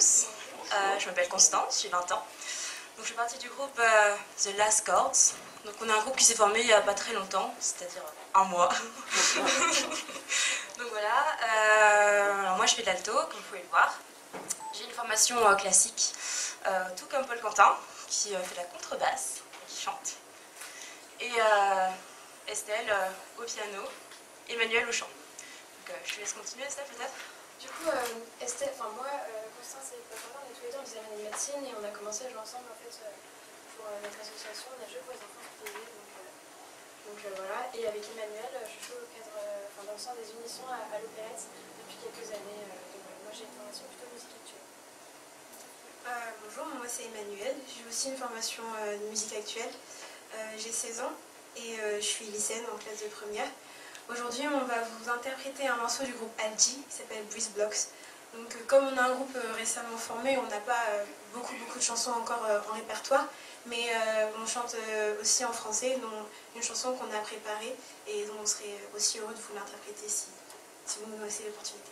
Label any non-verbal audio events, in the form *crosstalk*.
Euh, je m'appelle Constance, j'ai 20 ans. Je fais partie du groupe euh, The Last Chords. Donc, on a un groupe qui s'est formé il n'y a pas très longtemps, c'est-à-dire un mois. *laughs* Donc voilà. Euh, moi, je fais de l'alto, comme vous pouvez le voir. J'ai une formation classique, tout comme Paul Quentin, qui fait la contrebasse, qui chante. Et Estelle au piano, Emmanuel au chant. Je te laisse continuer, Estelle, peut-être? Du coup, euh, Estelle, enfin moi, euh, Constance et Papa, on est tous les deux en année de médecine et on a commencé à jouer ensemble en fait euh, pour notre association. On a joué pour les enfants protégés, donc, donc voilà. Et avec Emmanuel, je joue au cadre, enfin dans le des unisons à, l'opérette depuis quelques années. donc moi j'ai une formation plutôt musique actuelle. bonjour, moi c'est Emmanuel. J'ai aussi une formation de musique actuelle. j'ai 16 ans et je suis lycéenne en classe de première. Aujourd'hui, on va vous interpréter un morceau du groupe Algi qui s'appelle Breeze Blocks. Donc, euh, comme on a un groupe euh, récemment formé, on n'a pas euh, beaucoup, beaucoup de chansons encore en répertoire, mais on chante aussi en français, donc une chanson qu'on a préparée et dont on serait aussi heureux de vous l'interpréter si, si vous nous laissez l'opportunité.